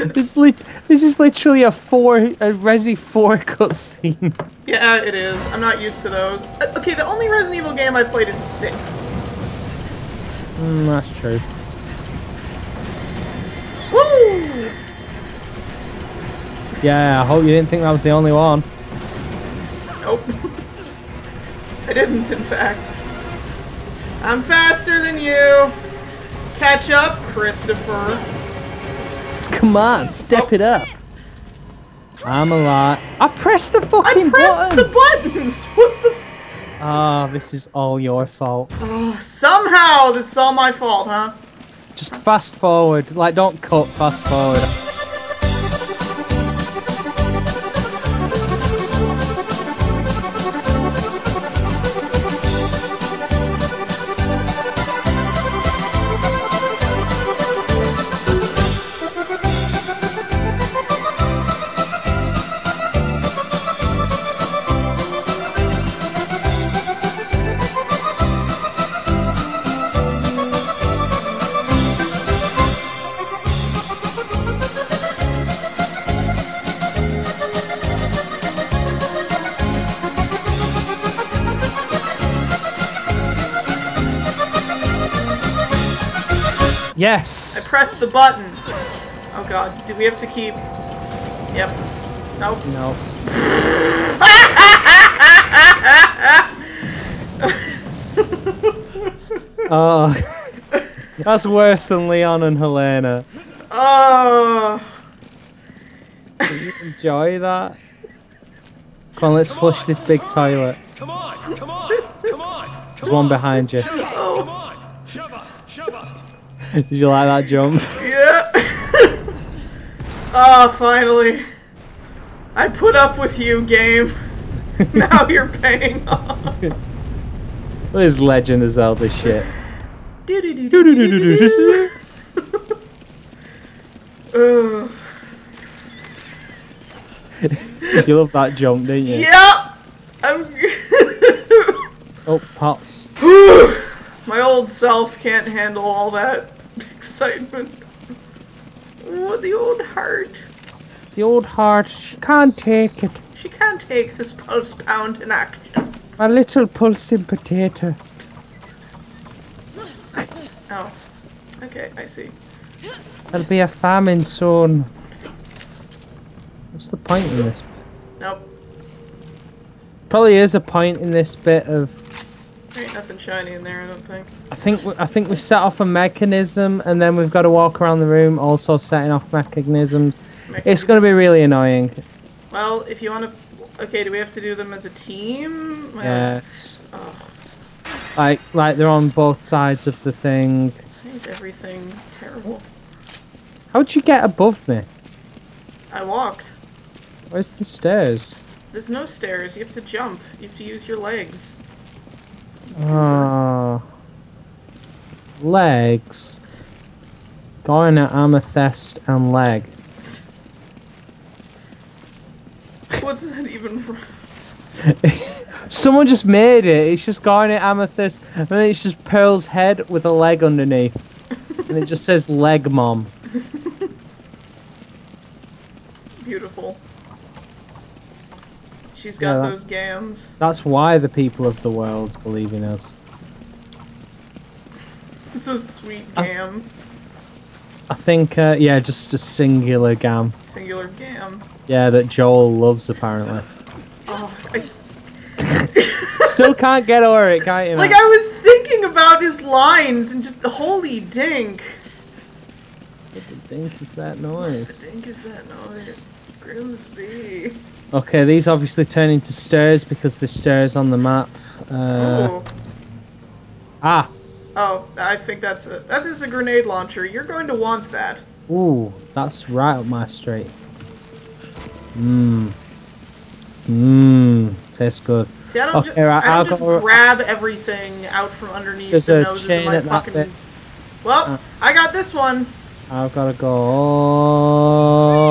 This, lit- this is literally a four, a Resi 4 cutscene. Yeah, it is. I'm not used to those. Uh, Okay, the only Resident Evil game I played is 6. Mm, that's true. Woo! Yeah, I hope you didn't think that was the only one. Nope. I didn't, in fact. I'm faster than you! Catch up, Christopher. Come on, step Oh. it up. I'm a lot. I pressed the I fucking pressed button. the buttons! What the f- Ah, this is all your fault. Oh, Somehow, this is all my fault, huh? Just fast forward. Like, don't cut, fast forward. I pressed the button. Oh god, do we have to keep... Yep. Nope. No. oh, that's worse than Leon and Helena. Oh, Enjoy that. Come on, let's flush this big toilet. Come on, come on, come on. There's one behind you. Did you like that jump? yeah. oh, finally. I put up with you, game. now you're paying off. This Legend of Zelda shit. You love that jump, didn't you? Yep. I'm. Oh, pots. My old self can't handle all that excitement. Oh, the old heart. The old heart, she can't take it. She can't take this pulse pound in action. My little pulsing potato. Oh. Okay, I see. There'll be a famine soon. What's the point in this? Nope. Probably is a point in this bit of. There ain't nothing shiny in there, I don't think. I think we, I think we set off a mechanism and then we've got to walk around the room, also setting off mechanisms. It's going to be really annoying. Well, if you want to. Okay, do we have to do them as a team? Well, Yes. Oh, Like like they're on both sides of the thing. why is everything terrible? How'd you get above me? I walked. Where's the stairs? There's no stairs. You have to jump. You have to use your legs. Oh. Legs. Garnet, amethyst, and leg. What's that even from? Someone just made it. It's just garnet, amethyst, and then it's just Pearl's head with a leg underneath. and it just says leg mom. She's Yeah, got that's- those gams. That's why the people of the world believe in us. It's a sweet gam. I think, uh, yeah, just a singular gam. Singular gam. Yeah, that Joel loves apparently. Oh, I, Still can't get over it, can't you? like? I was thinking about his lines and just holy dink. What the think is that noise? Dink is that noise? Grimsby. Okay, these obviously turn into stairs because there's stairs on the map. Uh, oh. ah, Oh, I think that's a that's just a grenade launcher. You're going to want that. ooh, that's right up my street. Mmm. Mmm. Tastes good. See, I don't, Okay, ju- right, I don't just go- grab everything out from underneath There's the noses of my fucking. Well, Uh. I got this one. I've got to go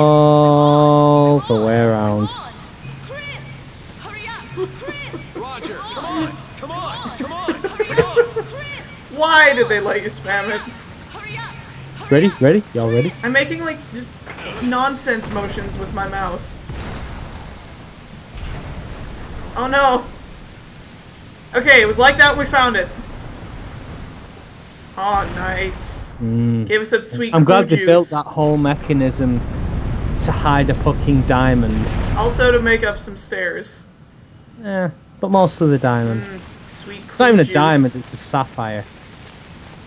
all the way around. Why did they let you spam it? Hurry up! Hurry Ready? Ready? Y'all ready? I'm making like just nonsense motions with my mouth. Oh no. Okay, it was like that when we found it. Oh, nice. Gave us that sweet Mm. I'm glad clue they built that whole mechanism to hide a fucking diamond. Also to make up some stairs. Eh, but mostly the diamond. Sweet It's not even a diamond, it's a sapphire.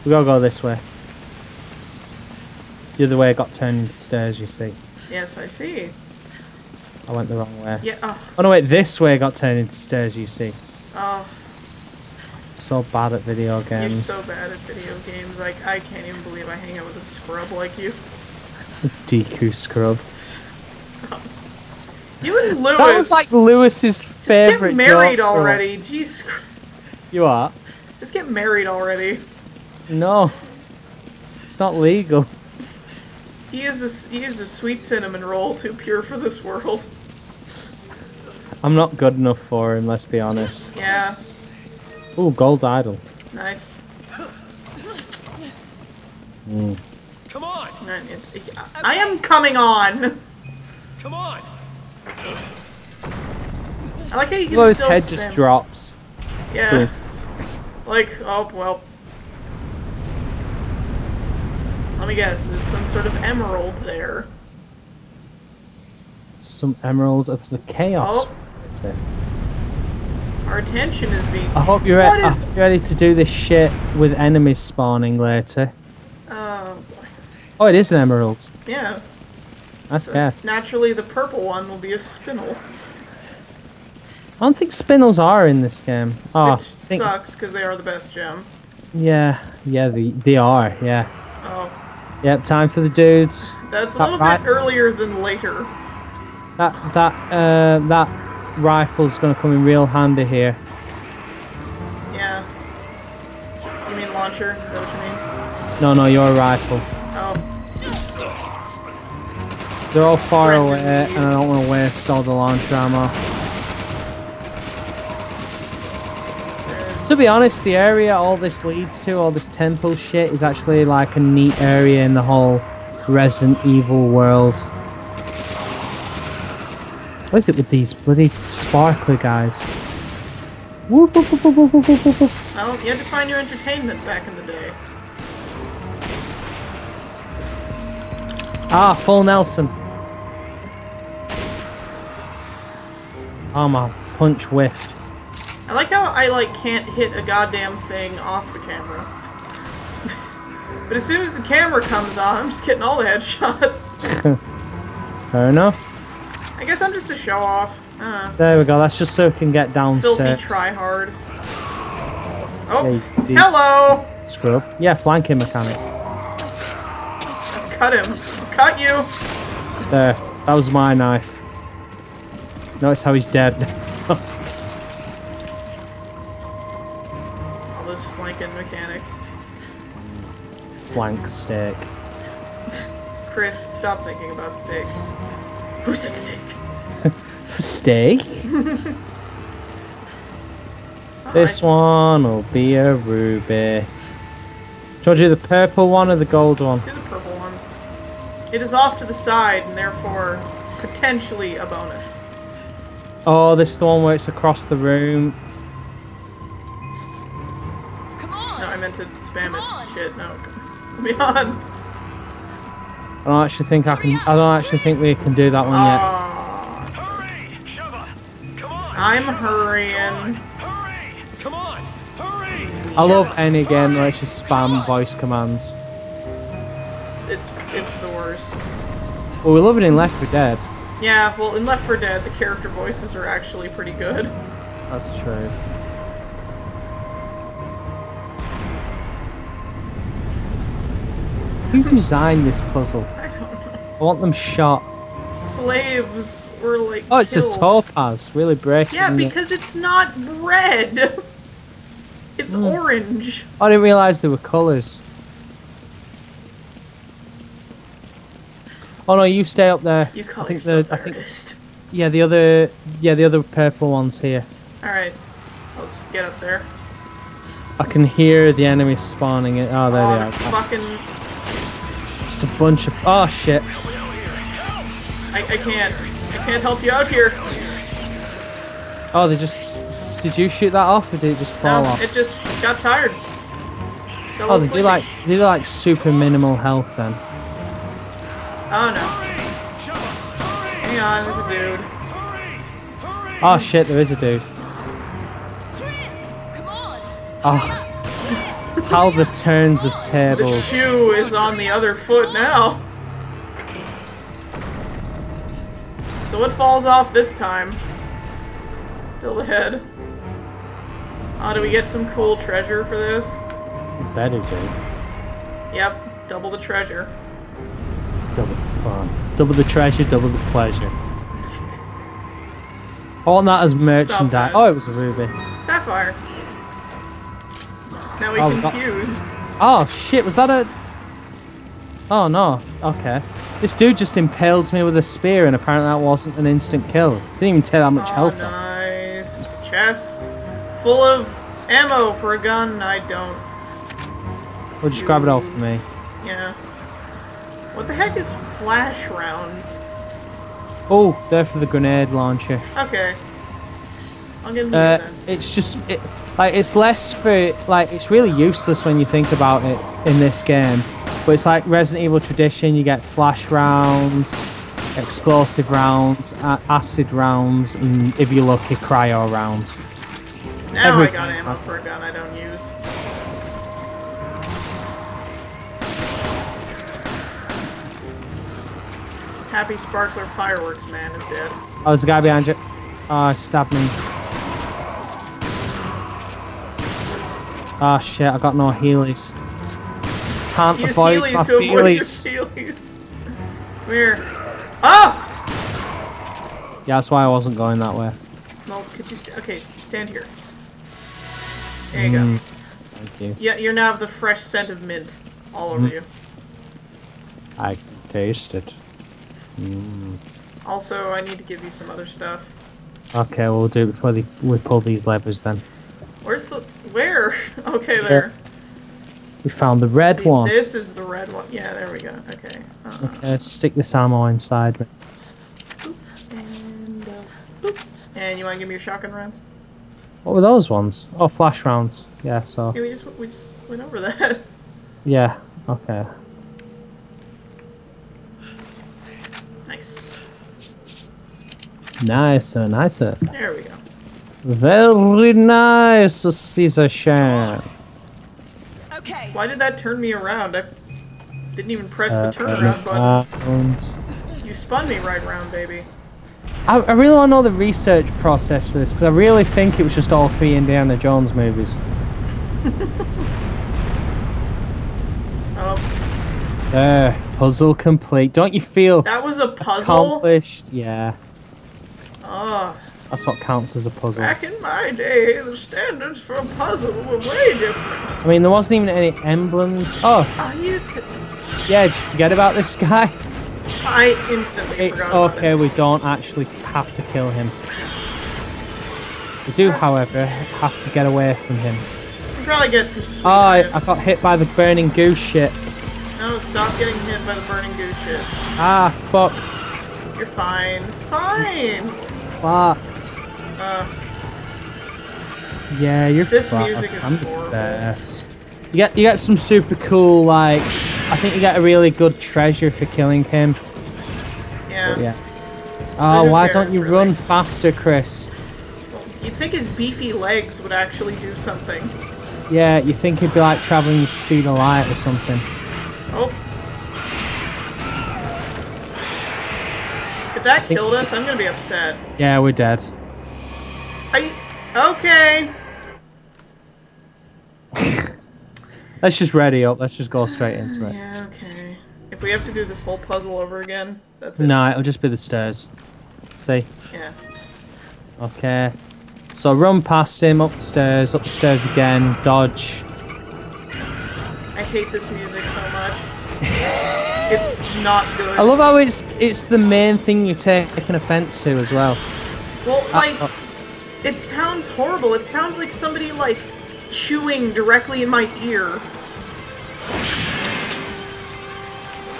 We gotta go this way. The other way got turned into stairs, you see. Yes, I see. I went the wrong way. Yeah. Oh, Oh no, wait, this way got turned into stairs, you see. oh So bad at video games. you're so bad at video games. Like I can't even believe I hang out with a scrub like you. A Deku scrub. Stop. You and Lewis. That was like Lewis's favorite. just get married already. Jeez. You are? Just get married already. No. It's not legal. He is a, s- he is a sweet cinnamon roll too pure for this world. I'm not good enough for him, let's be honest. Yeah, Ooh, gold idol. nice. Mm. Come on! And I am coming on. Come on! I like how you can Well, his head spin. just drops. Yeah. Like, oh well. Let me guess. There's some sort of emerald there. Some emeralds of the chaos. Oh. Our attention is being. I hope you're, re- I is- hope you're ready to do this shit with enemies spawning later. Oh boy. Oh, it is an emerald. Yeah. Nice guess. Naturally, the purple one will be a spinel, I don't think spinels are in this game. Oh, which think, sucks because they are the best gem. yeah, yeah, they, they are, yeah. Oh, Yep, time for the dudes. that's a That little right. bit earlier than later. That that uh that rifle's gonna come in real handy here. Yeah. You mean launcher? Is that what you mean? No, no, your rifle. Oh, They're all far away, and I don't want to waste all the launch ammo. To be honest, the area all this leads to, all this temple shit, is actually like a neat area in the whole Resident Evil world. What is it with these bloody sparkly guys? Whoop, whoop, whoop, whoop, whoop, whoop, whoop, well, you had to find your entertainment back in the day. Ah, full Nelson. Oh, my punch whiffed. I like how I like can't hit a goddamn thing off the camera. but as soon as the camera comes on, I'm just getting all the headshots. Fair enough. I guess I'm just a show off. There we go. That's just so we can get downstairs. filthy tryhard. Oh, Yeah, hello! Scrub. Yeah, flanking mechanics. Cut him. Cut you. There. That was my knife. Notice how he's dead. those flanking mechanics. Flank steak. Chris, stop thinking about steak. Who said steak? Steak? this one will be a ruby. Told you the purple one or the gold one? Do the purple one. It is off to the side and therefore potentially a bonus. Oh, this is the one where it's across the room. Meant spam Come on. it. Shit, no. Let me on. I don't actually think I can. I don't actually think we can do that one yet. Aw, Hurry! Sheva! Come on! I'm hurrying. Come on! Hurry! I love any game where it's just spam voice commands. It's it's the worst. Well, we love it in Left 4 Dead. Yeah, well, in Left 4 Dead, the character voices are actually pretty good. That's true. Who designed this puzzle? I don't know. I want them shot. Slaves were like. Oh, it's a topaz. Really breaking Yeah, it. because it's not red. It's Hmm. orange. I didn't realise there were colours. Oh no, you stay up there. You call I think yourself the I think artist. yeah the other yeah the other purple one's here. All right, let's get up there. I can hear the enemies spawning it. Oh, there oh, they are. fucking. Just a bunch of oh shit. I, I can't. I can't help you out here. Oh, they just. Did you shoot that off or did it just fall No, off? it just got tired. Got Oh, little they do like they do like super minimal health then. Oh no. Shove it. Hang on, there's a dude. Hurry. Hurry. Oh shit, there is a dude. Chris, come on. Oh, how the turns of The tables. shoe is on the other foot now. So what falls off this time? Still the head. Oh, do we get some cool treasure for this? Better do. Yep, double the treasure. Double the fun. Double the treasure, double the pleasure. Want that as merchandise. Oh, it was a ruby. Sapphire. Now we Oh, that- Oh shit, was that a... Oh no, okay. This dude just impaled me with a spear and apparently that wasn't an instant kill. Didn't even take that much Oh, health nice. Chest full of ammo for a gun. I don't. Or just grab it off from me. Yeah. What the heck is flash rounds? Oh, there for the grenade launcher. Okay. I'll get Uh, them then. it's just it, like it's less for like it's really useless when you think about it in this game. But it's like Resident Evil tradition. You get flash rounds, explosive rounds, acid rounds, and if you're lucky, cryo rounds. Now I every- got ammo for a gun I don't use. Happy Sparkler Fireworks Man is dead. Oh, there's a guy behind you. Oh, stop me. Oh shit, I got no healies. Can't Use avoid my Heelys to avoid your. Heelys. Come here. Oh! Yeah, that's why I wasn't going that way. Well, could you st okay, stand here. There you Mm, go. Thank you. Yeah, you're now have the fresh scent of mint all over Mm. you. I taste it. Also, I need to give you some other stuff. Okay, we'll do it before the, we pull these levers then. Where's the where? Okay, there. We found the red See, one. This is the red one. Yeah, there we go. Okay. Uh, Okay, stick this ammo inside and, uh, and you want to give me your shotgun rounds? What were those ones? Oh, flash rounds. Yeah, so. Yeah, we just we just went over that. Yeah, okay. Nice. Nicer, nicer. There we go. Very nice, Caesar Shan. Okay. Why did that turn me around? I didn't even press Uh, the turnaround uh, button. You spun me right round, baby. I, I really want to know the research process for this because I really think it was just all three Indiana Jones movies. Oh, There, puzzle complete. Don't you feel that was a puzzle. accomplished? Yeah, Oh, that's what counts as a puzzle. back in my day, the standards for a puzzle were way different. I mean, there wasn't even any emblems. Oh, used to, yeah, did you forget about this guy? I instantly It's okay, it. we don't actually have to kill him. We do, however, have to get away from him. You probably get some sweet Oh, I, I got hit by the burning goose shit. No, stop getting hit by the burning goose shit. Ah, fuck. You're fine. It's fine. Fucked. Uh, Yeah, you're This fucked. music is I'm the horrible. best. You get you get some super cool like I think you get a really good treasure for killing him. yeah. Yeah. Oh, why cares, don't you really? run faster, Chris? You'd think his beefy legs would actually do something. Yeah, you think he'd be like traveling the speed of light or something. Oh. If that killed us, I'm gonna be upset. Yeah, we're dead. Are you okay? Let's just ready up. Let's just go straight into ah, it. Yeah, okay. If we have to do this whole puzzle over again, that's it. No, it'll just be the stairs. See? Yeah. Okay. So run past him, up the stairs, up the stairs again, dodge. I hate this music so much. it's not good. I love how it's it's the main thing you take an offense to as well. well, like, oh. it sounds horrible. It sounds like somebody, like, chewing directly in my ear.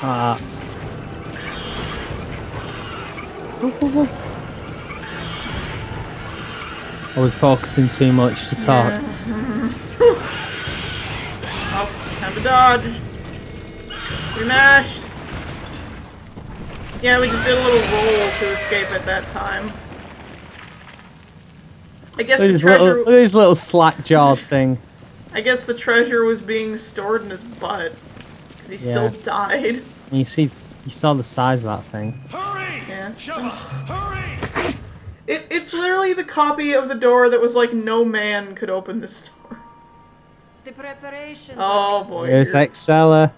Uh, Are we focusing too much to talk? Oh, time to dodge. We mashed. Yeah, we just did a little roll to escape at that time. I guess Look the his little, treasure. look at his little slack jawed thing. I guess the treasure was being stored in his butt because he still died. And you see, you saw the size of that thing. Hurry! Yeah. Shove Hurry! It, it's literally the copy of the door that was like no man could open this door. The preparations. Oh boy. Here's you're- Excella.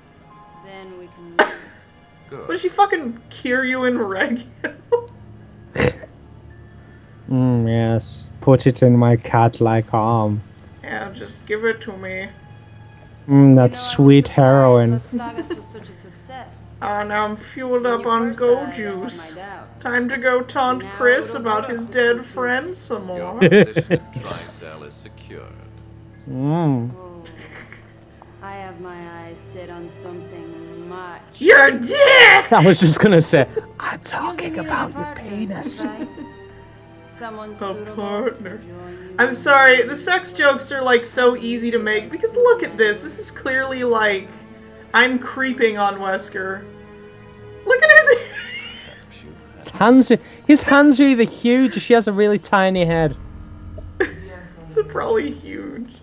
Then we can. What did she fucking cure you in reg? Mm, yes. Put it in my cat-like arm. yeah, just give it to me. Mm, that sweet heroin. Las Plagas was such a success. Ah, now I'm fueled up on first go died, juice. Time to go taunt Now Chris about his dead friend some more. position at Tricell is secured. Mm. Oh, I have my eyes set on something much. You're dead! I was just gonna say, I'm talking give me about your penis. right? Someone A partner. I'm sorry, the sex jokes are like so easy to make because look at this. This is clearly like I'm creeping on Wesker. Look at his. His hands, are, his hands are either huge or she has a really tiny head. it's probably huge.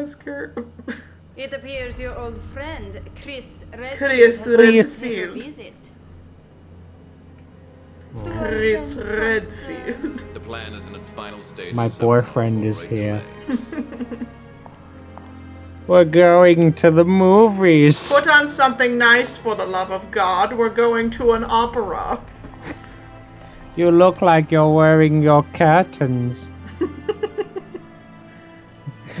Oh, Wesker. It appears your old friend, Chris Redfield, Chris has oh. Chris. paid you a Redfield. visit. Chris Redfield. The plan is in its final stage. My boyfriend is here. We're going to the movies. Put on something nice for the love of God. We're going to an opera. You look like you're wearing your curtains.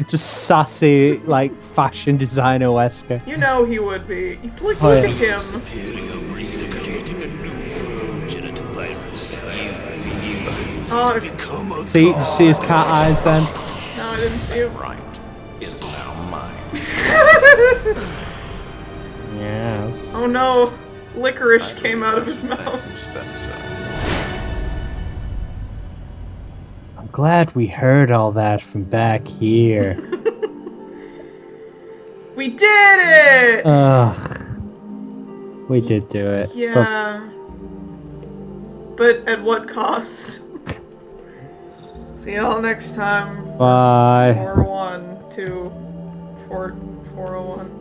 Just sassy, like fashion designer Wesker. You know he would be. Look, Oh, look yeah. at him. Imperium recreating a new virus. Oh. to become a See, god. see his cat eyes then? No, I didn't see him. Right is now mine. Yes. Oh no. Licorice came out of his Thank mouth. Glad we heard all that from back here. We did it! Ugh. We did do it. Yeah. But at what cost? See y'all next time. bye. Four oh one two four four oh one.